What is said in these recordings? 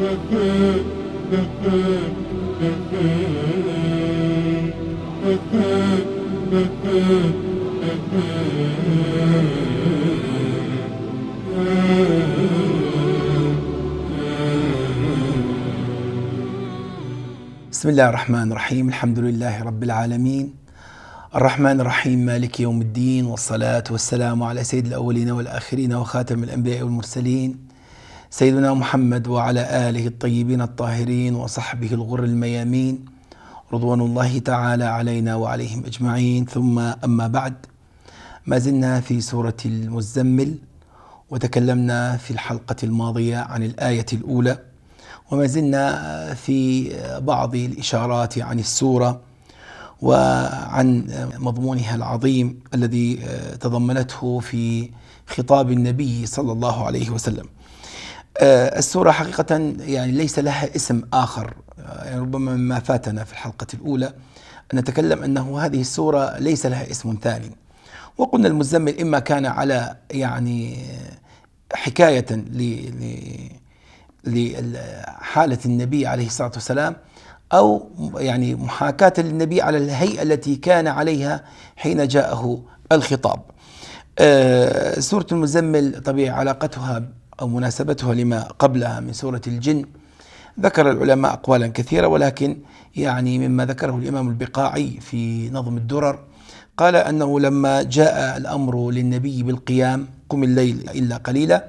بسم الله الرحمن الرحيم الحمد لله رب العالمين الرحمن الرحيم مالك يوم الدين والصلاة والسلام على سيد الأولين والآخرين وخاتم الأنبياء والمرسلين سيدنا محمد وعلى آله الطيبين الطاهرين وصحبه الغر الميامين رضوان الله تعالى علينا وعليهم أجمعين ثم أما بعد ما زلنا في سورة المزمل وتكلمنا في الحلقة الماضية عن الآية الأولى وما زلنا في بعض الإشارات عن السورة وعن مضمونها العظيم الذي تضمنته في خطاب النبي صلى الله عليه وسلم. السورة حقيقة يعني ليس لها اسم آخر. يعني ربما مما فاتنا في الحلقة الأولى أن نتكلم أنه هذه السورة ليس لها اسم ثاني. وقلنا المزمل إما كان على يعني حكاية لحالة النبي عليه الصلاة والسلام أو يعني محاكاة للنبي على الهيئة التي كان عليها حين جاءه الخطاب. سورة المزمل طبيعي علاقتها أو مناسبتها لما قبلها من سورة الجن ذكر العلماء أقوالا كثيرة ولكن يعني مما ذكره الإمام البقاعي في نظم الدرر قال أنه لما جاء الأمر للنبي بالقيام قم الليل إلا قليلا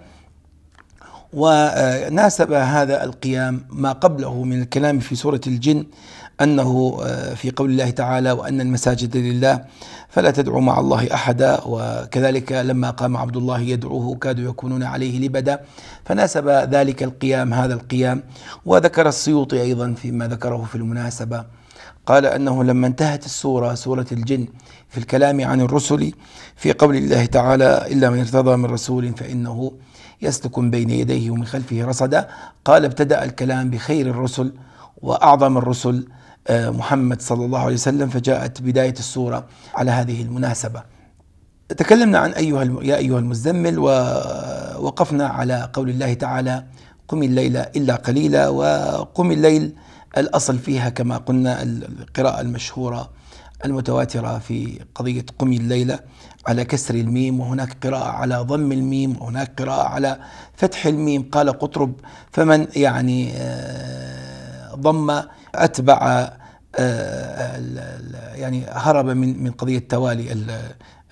وناسب هذا القيام ما قبله من الكلام في سورة الجن أنه في قول الله تعالى وأن المساجد لله فلا تدعوا مع الله أحدا وكذلك لما قام عبد الله يدعوه كادوا يكونون عليه لبدا فناسب ذلك القيام هذا القيام. وذكر السيوطي أيضا فيما ذكره في المناسبة قال أنه لما انتهت السورة سورة الجن في الكلام عن الرسل في قول الله تعالى إلا من ارتضى من رسول فإنه يسلك بين يديه ومن خلفه رصدا قال ابتدأ الكلام بخير الرسل وأعظم الرسل محمد صلى الله عليه وسلم فجاءت بداية السورة على هذه المناسبة. تكلمنا عن أيها يا أيها المزمل ووقفنا على قول الله تعالى قم الليل إلا قليلا وقم الليل الأصل فيها كما قلنا القراءة المشهورة المتواترة في قضية قم الليلة على كسر الميم وهناك قراءة على ضم الميم وهناك قراءة على فتح الميم. قال قطرب فمن يعني ضم أتبع يعني هرب من من قضية توالي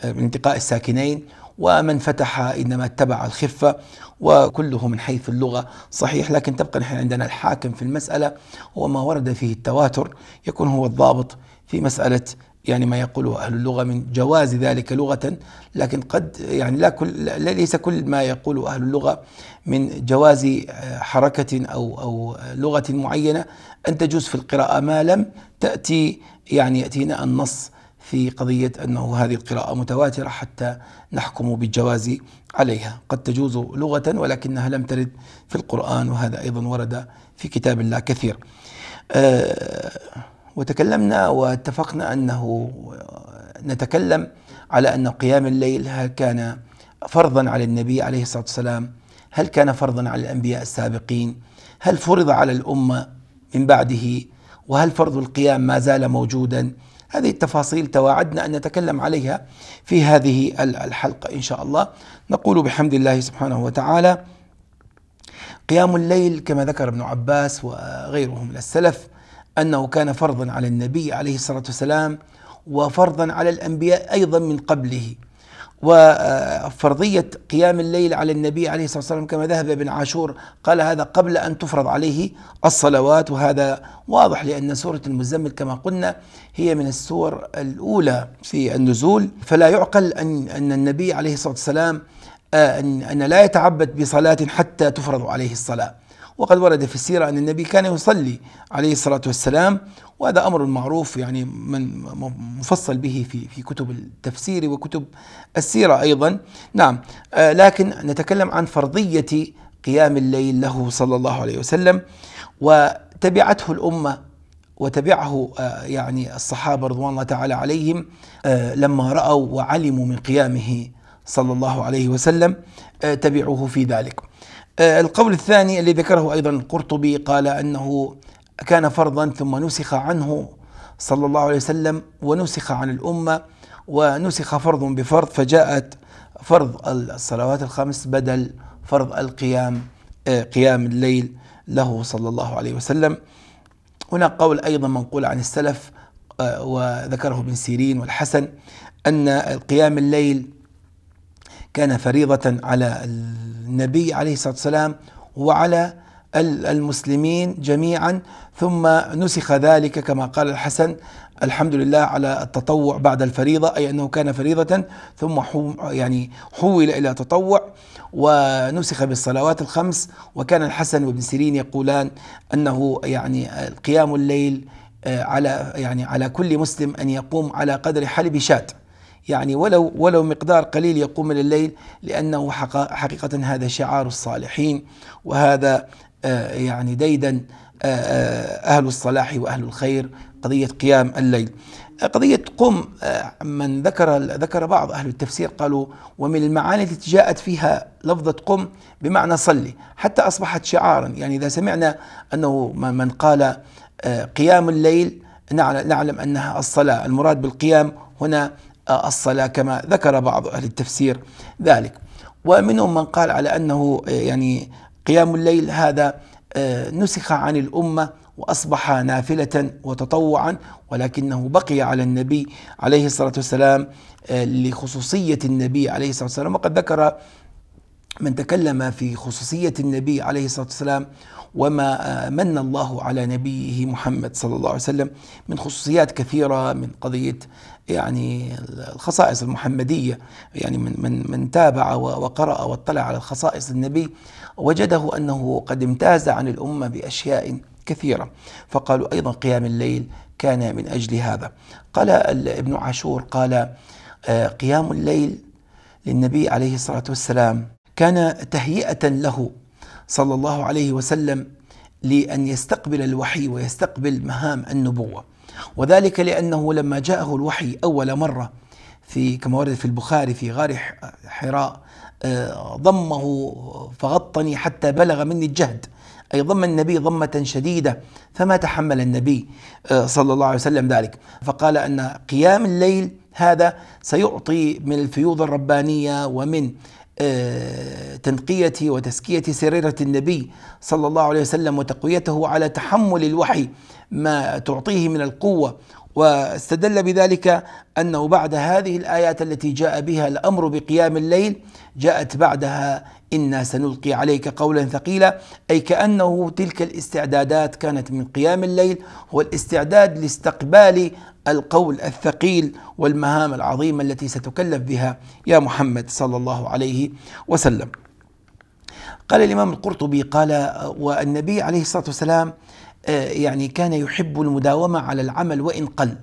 من انتقاء الساكنين ومن فتح إنما اتبع الخفة وكله من حيث اللغة. صحيح لكن تبقى نحن عندنا الحاكم في المسألة هو ما ورد فيه التواتر يكون هو الضابط في مسألة يعني ما يقوله أهل اللغة من جواز ذلك لغة لكن قد يعني لا كل ليس كل ما يقوله أهل اللغة من جواز حركة أو أو لغة معينة. ان تجوز في القراءة ما لم تأتي يعني يأتينا النص في قضية أنه هذه القراءة متواترة حتى نحكم بالجواز عليها. قد تجوز لغة ولكنها لم ترد في القرآن وهذا أيضا ورد في كتاب الله كثير. أه وتكلمنا واتفقنا أنه نتكلم على أن قيام الليل هل كان فرضا على النبي عليه الصلاة والسلام؟ هل كان فرضا على الأنبياء السابقين؟ هل فرض على الأمة من بعده؟ وهل فرض القيام ما زال موجودا؟ هذه التفاصيل تواعدنا أن نتكلم عليها في هذه الحلقة إن شاء الله. نقول بحمد الله سبحانه وتعالى قيام الليل كما ذكر ابن عباس وغيره من السلف أنه كان فرضا على النبي عليه الصلاة والسلام وفرضا على الأنبياء أيضا من قبله. وفرضية قيام الليل على النبي عليه الصلاة والسلام كما ذهب ابن عاشور قال هذا قبل أن تفرض عليه الصلوات وهذا واضح لأن سورة المزمل كما قلنا هي من السور الأولى في النزول. فلا يعقل أن أن النبي عليه الصلاة والسلام أن أن لا يتعبد بصلاة حتى تفرض عليه الصلاة. وقد ورد في السيرة أن النبي كان يصلي عليه الصلاة والسلام وهذا أمر معروف يعني من مفصل به في في كتب التفسير وكتب السيرة أيضا. نعم آه لكن نتكلم عن فرضية قيام الليل له صلى الله عليه وسلم وتبعته الأمة وتبعه آه يعني الصحابة رضوان الله تعالى عليهم آه لما رأوا وعلموا من قيامه صلى الله عليه وسلم تبعوه في ذلك. القول الثاني الذي ذكره أيضا القرطبي قال أنه كان فرضا ثم نسخ عنه صلى الله عليه وسلم ونسخ عن الأمة ونسخ فرض بفرض فجاءت فرض الصلوات الخمس بدل فرض القيام آه، قيام الليل له صلى الله عليه وسلم. هناك قول أيضا منقول عن السلف آه، وذكره ابن سيرين والحسن أن قيام الليل كان فريضة على النبي عليه الصلاة والسلام وعلى المسلمين جميعا ثم نسخ ذلك كما قال الحسن الحمد لله على التطوع بعد الفريضة أي أنه كان فريضة ثم يعني حول إلى تطوع ونسخ بالصلوات الخمس. وكان الحسن وابن سيرين يقولان أنه يعني قيام الليل آه، على يعني على كل مسلم أن يقوم على قدر حلب شاة. يعني ولو ولو مقدار قليل يقوم من الليل لأنه حقيقة هذا شعار الصالحين وهذا آه، يعني ديدا آه، أهل الصلاح وأهل الخير قضية قيام الليل. قضية قم من ذكر ذكر بعض أهل التفسير قالوا ومن المعاني التي جاءت فيها لفظة قم بمعنى صلي حتى أصبحت شعارا. يعني إذا سمعنا أنه من قال قيام الليل نعلم أنها الصلاة. المراد بالقيام هنا الصلاة كما ذكر بعض أهل التفسير ذلك. ومنهم من قال على أنه يعني قيام الليل هذا نسخ عن الأمة وأصبح نافلة وتطوعا ولكنه بقي على النبي عليه الصلاة والسلام لخصوصية النبي عليه الصلاة والسلام. وقد ذكر من تكلم في خصوصية النبي عليه الصلاة والسلام وما من الله على نبيه محمد صلى الله عليه وسلم من خصوصيات كثيرة من قضية يعني الخصائص المحمدية يعني من من من تابع وقرأ واطلع على الخصائص النبي وجده أنه قد امتاز عن الأمة بأشياء كثيرة. فقالوا أيضا قيام الليل كان من أجل هذا. قال ابن عاشور قال آه، قيام الليل للنبي عليه الصلاة والسلام كان تهيئة له صلى الله عليه وسلم لأن يستقبل الوحي ويستقبل مهام النبوة. وذلك لأنه لما جاءه الوحي أول مرة في كما ورد في البخاري في غار حراء آه، ضمه فغطني حتى بلغ مني الجهد. أي ضم النبي ضمة شديدة فما تحمل النبي آه، صلى الله عليه وسلم ذلك. فقال أن قيام الليل هذا سيعطي من الفيوض الربانية ومن تنقية وتزكية سريرة النبي صلى الله عليه وسلم وتقويته على تحمل الوحي ما تعطيه من القوة. واستدل بذلك أنه بعد هذه الآيات التي جاء بها الأمر بقيام الليل جاءت بعدها إنا سنلقي عليك قولا ثقيلا أي كأنه تلك الاستعدادات كانت من قيام الليل هو الاستعداد لاستقبال القول الثقيل والمهام العظيمة التي ستكلف بها يا محمد صلى الله عليه وسلم. قال الإمام القرطبي قال والنبي عليه الصلاة والسلام آه، يعني كان يحب المداومة على العمل وإن قل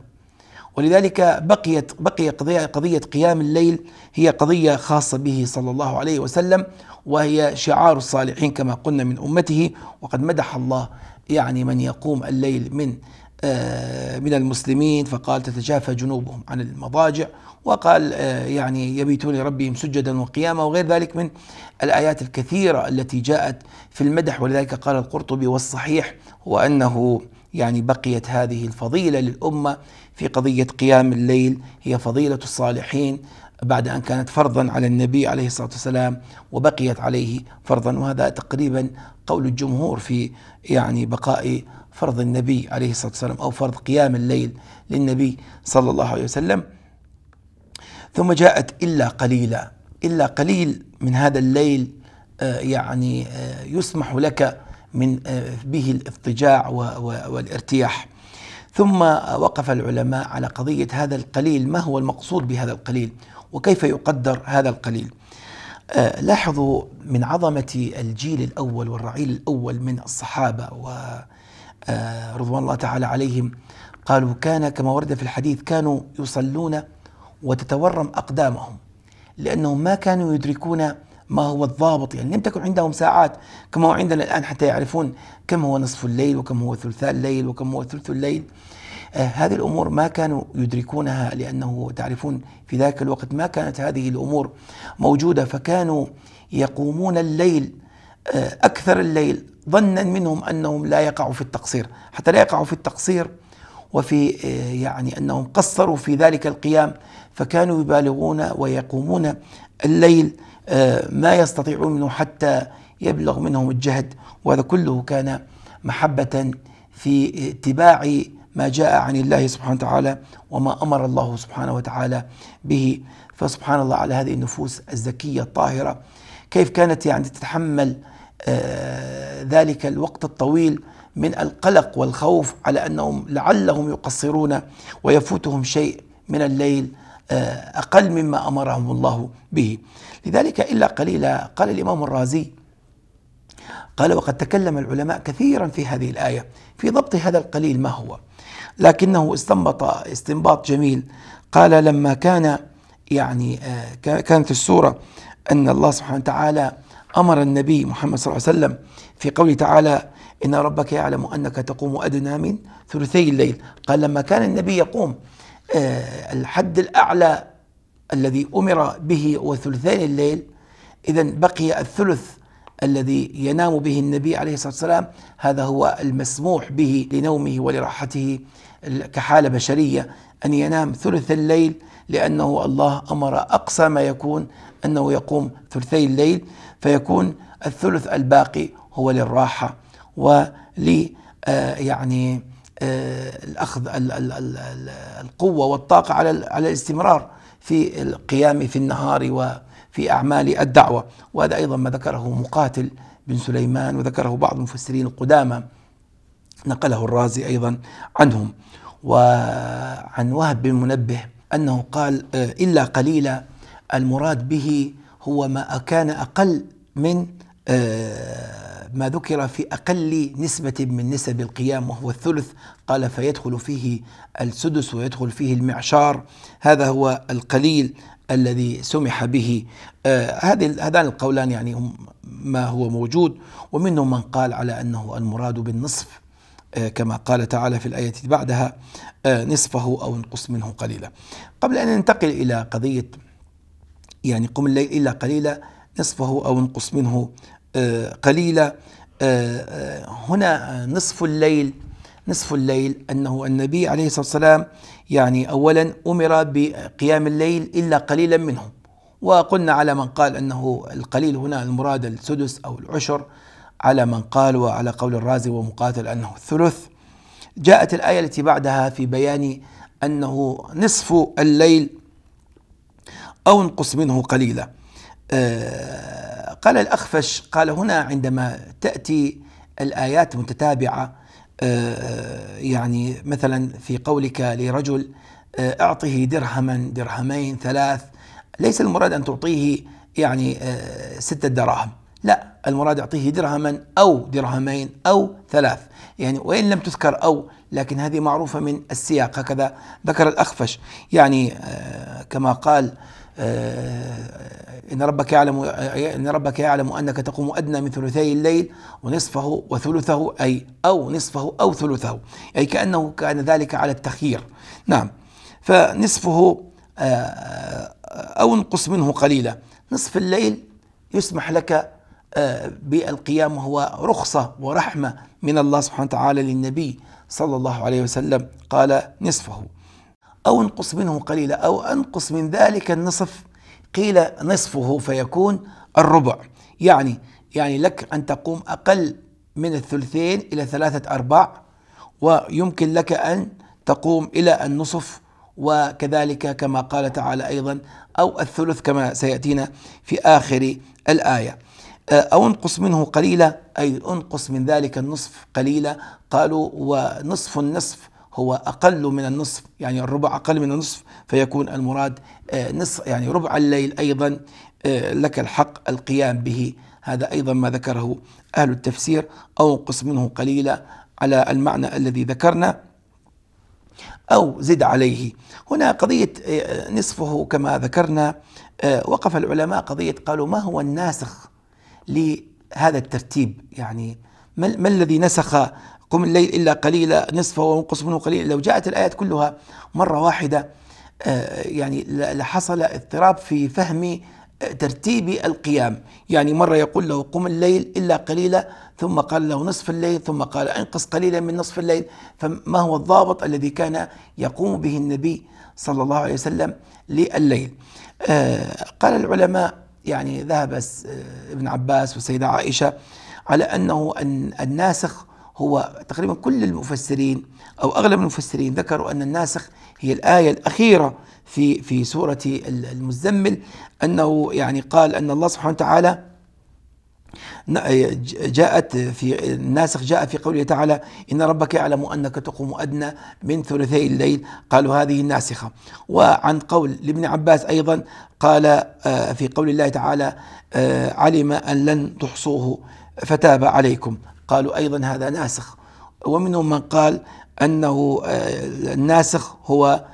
ولذلك بقيت بقي قضية قضية قيام الليل هي قضية خاصة به صلى الله عليه وسلم وهي شعار الصالحين كما قلنا من أمته وقد مدح الله يعني من يقوم الليل من من المسلمين فقال تتجافى جنوبهم عن المضاجع وقال آه، يعني يبيتون لربهم سجدا وقياما وغير ذلك من الآيات الكثيرة التي جاءت في المدح. ولذلك قال القرطبي والصحيح هو أنه يعني بقيت هذه الفضيلة للأمة في قضية قيام الليل هي فضيلة الصالحين بعد أن كانت فرضا على النبي عليه الصلاة والسلام وبقيت عليه فرضا وهذا تقريبا قول الجمهور في يعني بقاء فرض النبي عليه الصلاة والسلام أو فرض قيام الليل للنبي صلى الله عليه وسلم. ثم جاءت إلا قليلا إلا قليل من هذا الليل آه، يعني آه، يسمح لك من آه، به الاضطجاع والارتياح. ثم وقف العلماء على قضية هذا القليل ما هو المقصود بهذا القليل؟ وكيف يقدر هذا القليل؟ لاحظوا من عظمة الجيل الأول والرعيل الأول من الصحابة ورضوان الله تعالى عليهم قالوا كان كما ورد في الحديث كانوا يصلون وتتورم أقدامهم لأنهم ما كانوا يدركون ما هو الضابط يعني لم تكن عندهم ساعات كما هو عندنا الآن حتى يعرفون كم هو نصف الليل وكم هو ثلثاء الليل وكم هو ثلث الليل. آه هذه الأمور ما كانوا يدركونها لأنه تعرفون في ذاك الوقت ما كانت هذه الأمور موجودة فكانوا يقومون الليل آه، أكثر الليل ظنا منهم أنهم لا يقعوا في التقصير. حتى لا يقعوا في التقصير وفي آه، يعني أنهم قصروا في ذلك القيام فكانوا يبالغون ويقومون الليل آه، ما يستطيعون منه حتى يبلغ منهم الجهد. وهذا كله كان محبة في اتباع ما جاء عن الله سبحانه وتعالى وما أمر الله سبحانه وتعالى به. فسبحان الله على هذه النفوس الزكية الطاهرة. كيف كانت يعني تتحمل ذلك الوقت الطويل من القلق والخوف على أنهم لعلهم يقصرون ويفوتهم شيء من الليل آه أقل مما أمرهم الله به. لذلك إلا قليلا قال الإمام الرازي قال وقد تكلم العلماء كثيرا في هذه الآية في ضبط هذا القليل ما هو؟ لكنه استنبط استنباط جميل. قال لما كان يعني آه، كانت السورة أن الله سبحانه وتعالى أمر النبي محمد صلى الله عليه وسلم في قوله تعالى إن ربك يعلم أنك تقوم أدنى من ثلثي الليل. قال لما كان النبي يقوم آه، الحد الأعلى الذي أمر به وثلثي الليل إذا بقي الثلث الذي ينام به النبي عليه الصلاة والسلام هذا هو المسموح به لنومه ولراحته كحالة بشرية أن ينام ثلث الليل لأنه الله أمر أقصى ما يكون أنه يقوم ثلثي الليل. فيكون الثلث الباقي هو للراحة ول آه، يعني آه، الأخذ القوة والطاقة على على الاستمرار في القيام في النهار وفي أعمال الدعوة. وهذا أيضا ما ذكره مقاتل بن سليمان وذكره بعض المفسرين القدامى نقله الرازي أيضا عنهم. وعن وهب بن منبه أنه قال آه، إلا قليلا المراد به هو ما كان أقل من آه، ما ذكر في أقل نسبة من نسب القيام وهو الثلث. قال فيدخل فيه السدس ويدخل فيه المعشار. هذا هو القليل الذي سمح به. آه، هذه هذان القولان يعني هم ما هو موجود. ومنهم من قال على أنه المراد بالنصف. آه، كما قال تعالى في الآية بعدها نصفه أو انقص منه قليلا. قبل أن ننتقل إلى قضية يعني قم الليل إلا قليلا نصفه أو انقص منه آه، قليلا. هنا نصف الليل نصف الليل أنه النبي عليه الصلاة والسلام يعني أولا أمر بقيام الليل إلا قليلا منه وقلنا على من قال أنه القليل هنا المراد السدس أو العشر على من قال وعلى قول الرازي ومقاتل أنه الثلث. جاءت الآية التي بعدها في بيان أنه نصف الليل أو انقص منه قليلا. آه، قال الأخفش قال هنا عندما تأتي الآيات متتابعة آه، يعني مثلا في قولك لرجل آه، أعطه درهما درهمين ثلاث ليس المراد أن تعطيه يعني ستة دراهم. لا المراد يعطيه درهما أو درهمين أو ثلاث. يعني وإن لم تذكر أو لكن هذه معروفة من السياق هكذا ذكر الأخفش. يعني كما قال إن ربك يعلم إن ربك يعلم أنك تقوم أدنى من ثلثي الليل ونصفه وثلثه أي أو نصفه أو ثلثه أي كأنه كان ذلك على التخيير. نعم. فنصفه آه، أو انقص منه قليلا. نصف الليل يسمح لك بالقيام وهو رخصة ورحمة من الله سبحانه وتعالى للنبي صلى الله عليه وسلم. قال نصفه. أو انقص منه قليلا أو أنقص من ذلك النصف قيل نصفه فيكون الربع. يعني يعني لك أن تقوم أقل من الثلثين إلى ثلاثة أرباع ويمكن لك أن تقوم إلى النصف وكذلك كما قال تعالى أيضا أو الثلث كما سيأتينا في آخر الآية. آه، أو انقص منه قليلا أي انقص من ذلك النصف قليلا قالوا ونصف النصف هو أقل من النصف يعني الربع أقل من النصف فيكون المراد آه، نصف يعني ربع الليل أيضا آه، لك الحق القيام به. هذا أيضا ما ذكره أهل التفسير أو انقص منه قليلا على المعنى الذي ذكرنا أو زد عليه. هنا قضية نصفه كما ذكرنا وقف العلماء قضية قالوا ما هو الناسخ لهذا الترتيب؟ يعني ما الذي نسخ قم الليل إلا قليلا نصفه وانقص منه قليلا. لو جاءت الآيات كلها مرة واحدة آه، يعني لحصل اضطراب في فهم ترتيب القيام. يعني مرة يقول له قم الليل إلا قليلا ثم قال له نصف الليل ثم قال انقص قليلا من نصف الليل. فما هو الضابط الذي كان يقوم به النبي صلى الله عليه وسلم لليل آه قال العلماء يعني ذهب آه، ابن عباس والسيدة عائشة على أنه الناسخ هو تقريبا كل المفسرين أو أغلب المفسرين ذكروا أن الناسخ هي الآية الأخيرة في في سورة المزمل أنه يعني قال أن الله سبحانه وتعالى جاءت في الناسخ جاء في قوله تعالى إن ربك يعلم أنك تقوم أدنى من ثلثي الليل. قالوا هذه الناسخة وعن قول لابن عباس أيضا قال آه، في قول الله تعالى آه، علم أن لن تحصوه فتاب عليكم. قالوا أيضا هذا ناسخ. ومنهم من قال أنه آه، الناسخ هو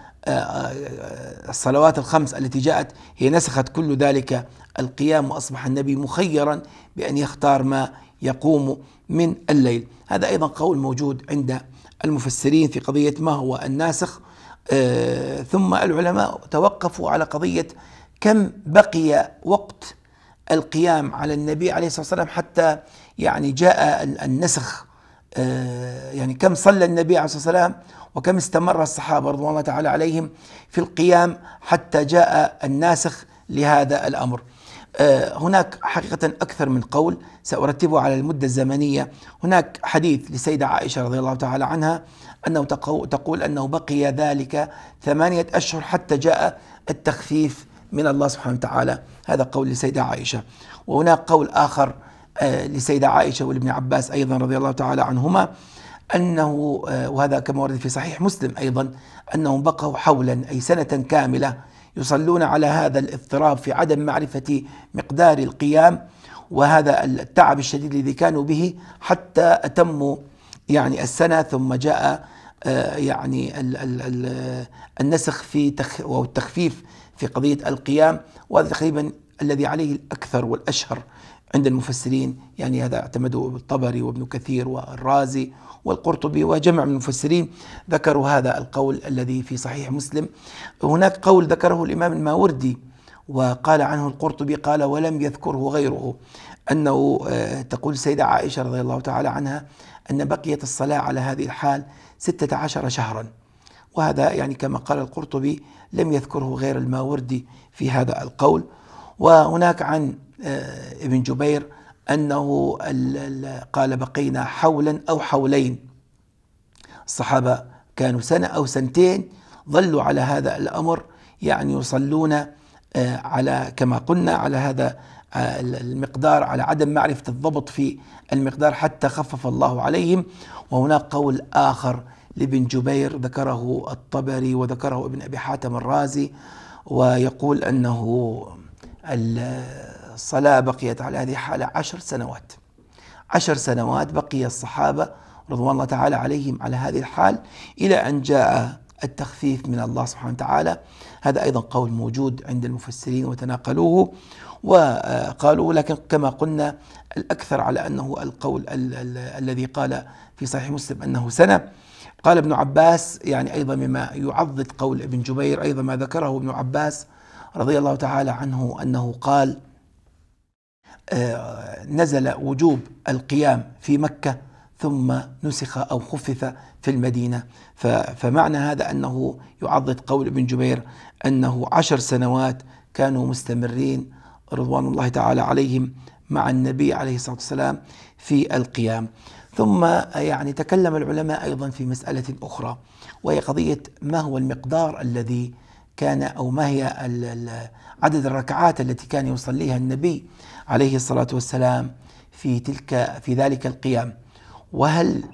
الصلوات الخمس التي جاءت هي نسخت كل ذلك القيام وأصبح النبي مخيرا بأن يختار ما يقوم من الليل. هذا أيضا قول موجود عند المفسرين في قضية ما هو الناسخ. آه، ثم العلماء توقفوا على قضية كم بقي وقت القيام على النبي عليه الصلاة والسلام حتى يعني جاء النسخ آه، يعني كم صلى النبي عليه الصلاة والسلام وكم استمر الصحابة رضوان الله تعالى عليهم في القيام حتى جاء الناسخ لهذا الأمر. آه، هناك حقيقة أكثر من قول سأرتبه على المدة الزمنية. هناك حديث لسيدة عائشة رضي الله تعالى عنها أنه تقول أنه بقي ذلك ثمانية أشهر حتى جاء التخفيف من الله سبحانه وتعالى. هذا قول لسيدة عائشة. وهناك قول آخر آه، لسيدة عائشة ولابن عباس أيضا رضي الله تعالى عنهما أنه آه، وهذا كما ورد في صحيح مسلم أيضا أنهم بقوا حولا أي سنة كاملة يصلون على هذا الاضطراب في عدم معرفة مقدار القيام وهذا التعب الشديد الذي كانوا به حتى أتموا يعني السنة ثم جاء آه، يعني النسخ في والتخفيف في قضية القيام وهذا تقريبا الذي عليه الأكثر والأشهر. عند المفسرين. يعني هذا اعتمده الطبري وابن كثير والرازي والقرطبي وجمع من المفسرين ذكروا هذا القول الذي في صحيح مسلم. هناك قول ذكره الإمام الماوردي وقال عنه القرطبي قال ولم يذكره غيره أنه آه، تقول السيدة عائشة رضي الله تعالى عنها أن بقيت الصلاة على هذه الحال ستة عشر شهرا. وهذا يعني كما قال القرطبي لم يذكره غير الماوردي في هذا القول. وهناك عن ابن جبير أنه قال بقينا حولا أو حولين. الصحابة كانوا سنة أو سنتين ظلوا على هذا الأمر يعني يصلون آه، على كما قلنا على هذا آه، المقدار على عدم معرفة الضبط في المقدار حتى خفف الله عليهم. وهناك قول آخر لابن جبير ذكره الطبري وذكره ابن أبي حاتم الرازي ويقول أنه الصلاة بقيت على هذه الحالة عشر سنوات. عشر سنوات بقي الصحابة رضوان الله تعالى عليهم على هذه الحال إلى أن جاء التخفيف من الله سبحانه وتعالى. هذا أيضا قول موجود عند المفسرين وتناقلوه وقالوا لكن كما قلنا الأكثر على أنه القول ال ال الذي قال في صحيح مسلم أنه سنة. قال ابن عباس يعني أيضا مما يعضد قول ابن جبير أيضا ما ذكره ابن عباس رضي الله تعالى عنه أنه قال نزل وجوب القيام في مكة ثم نسخ أو خفف في المدينة. فمعنى هذا أنه يعضد قول ابن جبير أنه عشر سنوات كانوا مستمرين رضوان الله تعالى عليهم مع النبي عليه الصلاة والسلام في القيام. ثم يعني تكلم العلماء أيضا في مسألة أخرى وهي قضية ما هو المقدار الذي كان أو ما هي عدد الركعات التي كان يصليها النبي عليه الصلاة والسلام في تلك في ذلك القيام. وهل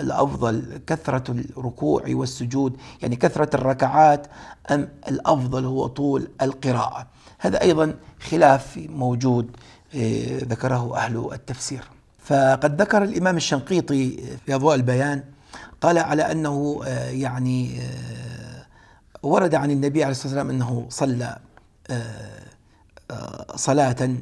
الأفضل كثرة الركوع والسجود يعني كثرة الركعات أم الأفضل هو طول القراءة؟ هذا أيضا خلاف موجود آه، ذكره أهل التفسير. فقد ذكر الإمام الشنقيطي في أضواء البيان قال على أنه آه، يعني آه، ورد عن النبي عليه الصلاة والسلام أنه صلى صلاة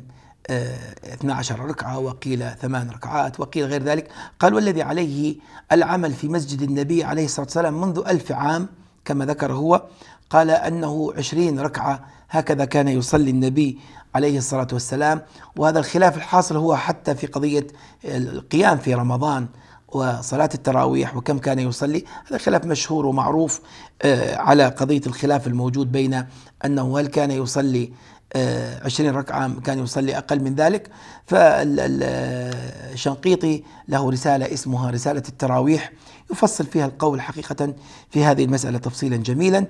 12 ركعة وقيل ثمان ركعات وقيل غير ذلك. قال والذي عليه العمل في مسجد النبي عليه الصلاة والسلام منذ ألف عام كما ذكر هو قال أنه عشرين ركعة هكذا كان يصلي النبي عليه الصلاة والسلام. وهذا الخلاف الحاصل هو حتى في قضية القيام في رمضان وصلاة التراويح وكم كان يصلي. هذا خلاف مشهور ومعروف آه، على قضية الخلاف الموجود بين أنه هل كان يصلي آه، عشرين ركعة كان يصلي أقل من ذلك. فالشنقيطي له رسالة اسمها رسالة التراويح. يفصل فيها القول حقيقة في هذه المسألة تفصيلا جميلا.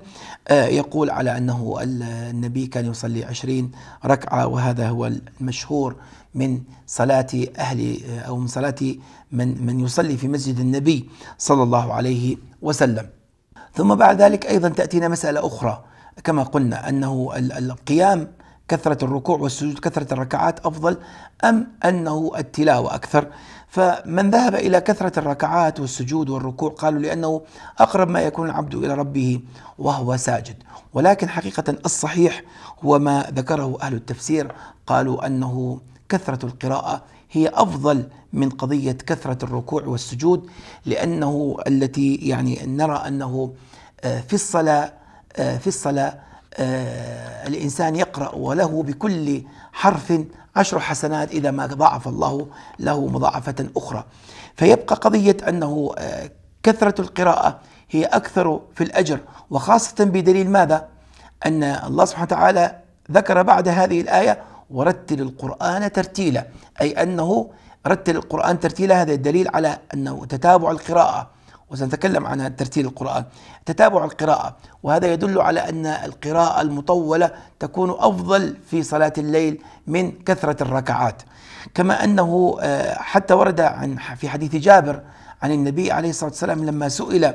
آه، يقول على أنه النبي كان يصلي عشرين ركعة وهذا هو المشهور من صلاة أهل أو من صلاة من من يصلي في مسجد النبي صلى الله عليه وسلم. ثم بعد ذلك أيضا تأتينا مسألة أخرى كما قلنا أنه القيام كثرة الركوع والسجود كثرة الركعات أفضل أم أنه التلاوة أكثر؟ فمن ذهب إلى كثرة الركعات والسجود والركوع قالوا لأنه أقرب ما يكون العبد إلى ربه وهو ساجد. ولكن حقيقة الصحيح هو ما ذكره أهل التفسير قالوا أنه كثرة القراءة هي أفضل من قضية كثرة الركوع والسجود لأنه التي يعني نرى أنه آه، في الصلاة آه، في الصلاة الإنسان يقرأ وله بكل حرف عشر حسنات إذا ما ضاعف الله له مضاعفة أخرى. فيبقى قضية أنه آه، كثرة القراءة هي أكثر في الأجر وخاصة بدليل ماذا؟ أن الله سبحانه وتعالى ذكر بعد هذه الآية ورتل القرآن ترتيلا أي أنه رتل القرآن ترتيلا هذا الدليل على أنه تتابع القراءة. وسنتكلم عن ترتيل القرآن. تتابع القراءة وهذا يدل على أن القراءة المطولة تكون أفضل في صلاة الليل من كثرة الركعات. كما أنه آه، حتى ورد عن في حديث جابر عن النبي عليه الصلاة والسلام لما سئل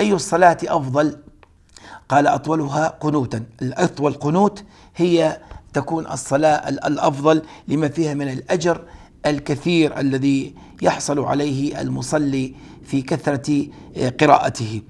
أي الصلاة أفضل؟ قال أطولها قنوتا. الأطول قنوت هي تكون الصلاة الأفضل لما فيها من الأجر الكثير الذي يحصل عليه المصلي في كثرة آه، قراءته.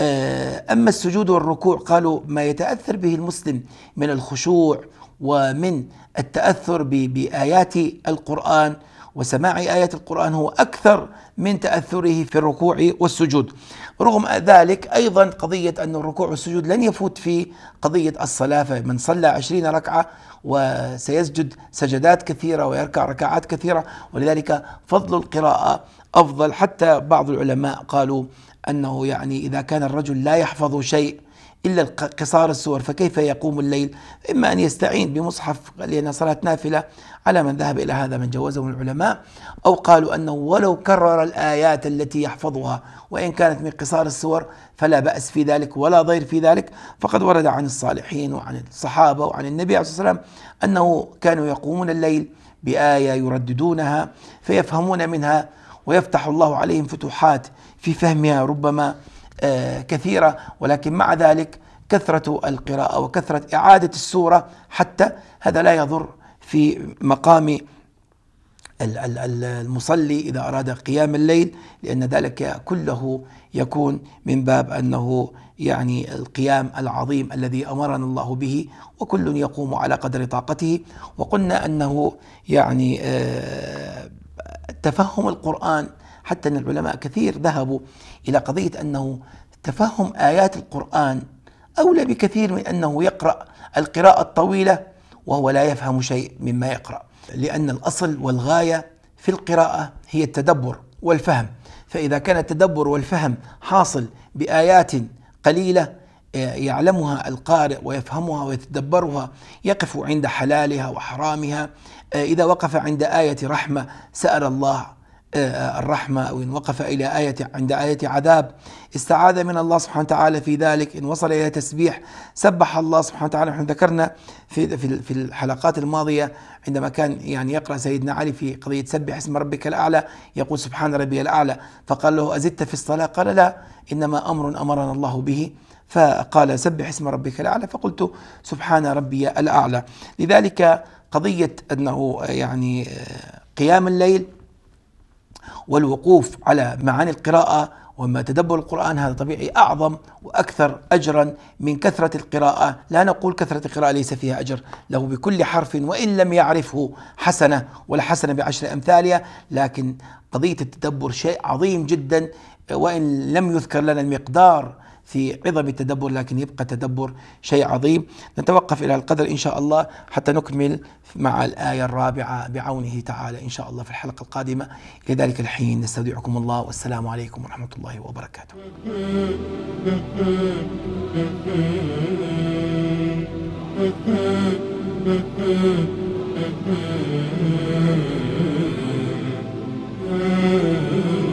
آه، أما السجود والركوع قالوا ما يتأثر به المسلم من الخشوع ومن التأثر بآيات القرآن. وسماع آيات القرآن هو أكثر من تأثره في الركوع والسجود. رغم ذلك أيضا قضية أن الركوع والسجود لن يفوت في قضية الصلاة فمن صلى عشرين ركعة وسيسجد سجدات كثيرة ويركع ركعات كثيرة ولذلك فضل القراءة أفضل. حتى بعض العلماء قالوا أنه يعني إذا كان الرجل لا يحفظ شيء إلا قصار السور فكيف يقوم الليل؟ إما أن يستعين بمصحف لأن صلاة نافلة. على من ذهب إلى هذا من جوزه من العلماء أو قالوا أنه ولو كرر الآيات التي يحفظها وإن كانت من قصار السور فلا بأس في ذلك ولا ضير في ذلك. فقد ورد عن الصالحين وعن الصحابة وعن النبي عليه الصلاة والسلام أنه كانوا يقومون الليل بآية يرددونها فيفهمون منها ويفتح الله عليهم فتوحات في فهمها ربما آه، كثيرة. ولكن مع ذلك كثرة القراءة وكثرة إعادة السورة حتى هذا لا يضر في مقام المصلي إذا أراد قيام الليل لأن ذلك كله يكون من باب أنه يعني القيام العظيم الذي أمرنا الله به وكل يقوم على قدر طاقته. وقلنا أنه يعني آه، تفهم القرآن حتى أن العلماء كثير ذهبوا إلى قضية أنه تفهم آيات القرآن أولى بكثير من أنه يقرأ القراءة الطويلة وهو لا يفهم شيء مما يقرأ. لأن الأصل والغاية في القراءة هي التدبر والفهم. فإذا كان التدبر والفهم حاصل بآيات قليلة يعلمها القارئ ويفهمها ويتدبرها يقف عند حلالها وحرامها. إذا وقف عند آية رحمة سأل الله آه، الرحمة. أو إن وقف إلى آية عند آية عذاب استعاذ من الله سبحانه وتعالى في ذلك. إن وصل إلى تسبيح سبح الله سبحانه وتعالى. نحن ذكرنا في في الحلقات الماضية عندما كان يعني يقرأ سيدنا علي في قضية سبح اسم ربك الأعلى يقول سبحان ربي الأعلى فقال له أزدت في الصلاة؟ قال لا إنما أمر أمرنا الله به. فقال سبح اسم ربك الأعلى فقلت سبحان ربي الأعلى. لذلك قضية أنه يعني قيام الليل والوقوف على معاني القراءة وما تدبر القرآن هذا طبيعي أعظم وأكثر أجرا من كثرة القراءة. لا نقول كثرة القراءة ليس فيها أجر له بكل حرف وإن لم يعرفه حسنة ولا حسنة بعشر أمثالها لكن قضية التدبر شيء عظيم جدا وإن لم يذكر لنا المقدار في عظم التدبر لكن يبقى تدبر شيء عظيم نتوقف إلى القدر إن شاء الله حتى نكمل مع الآية الرابعة بعونه تعالى إن شاء الله في الحلقة القادمة إلى ذلك الحين نستودعكم الله والسلام عليكم ورحمة الله وبركاته Mm-hmm.